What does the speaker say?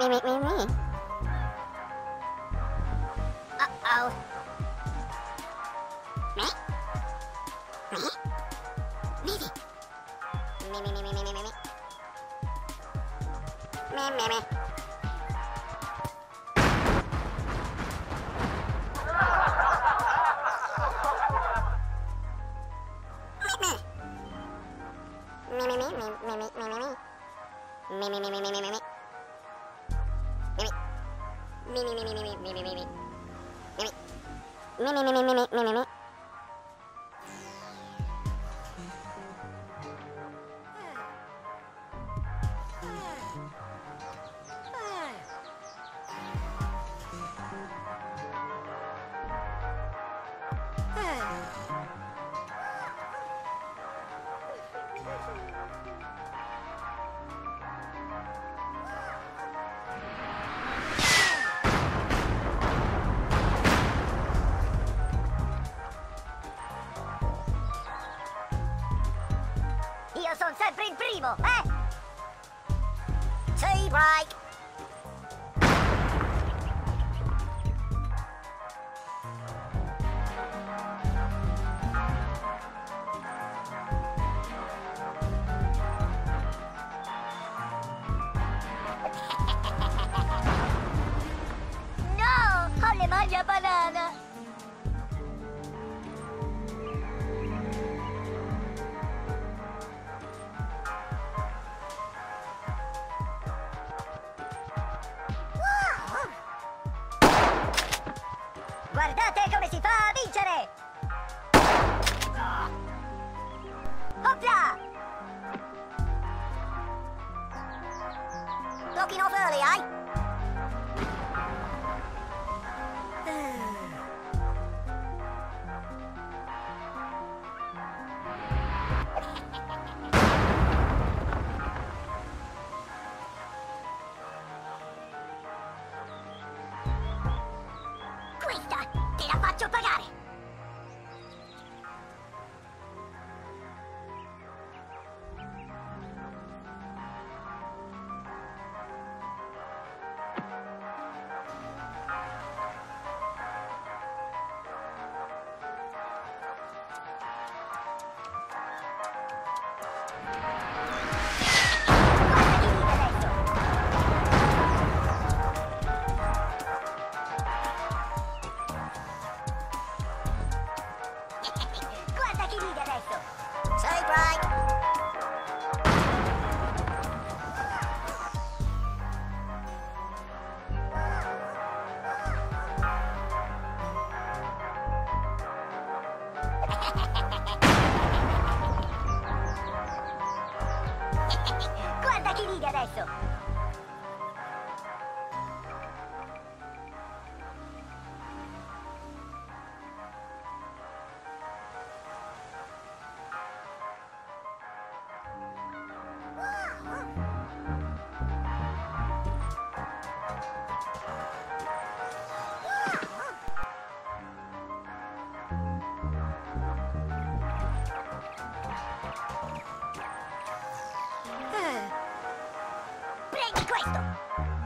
me, me, me, me. Uh-oh. Me? Me? Maybe. Me, me, me, me, me, me, me. Me, me, me. me. Me, me, me, me, me, me, me, me, me, me, me. Me, me, me, me, me, me, me, me, me. リも、はい Say right Guardate come si fa a vincere! Hoppla! Looking off early, eh? La faccio pagare! プレイに来いと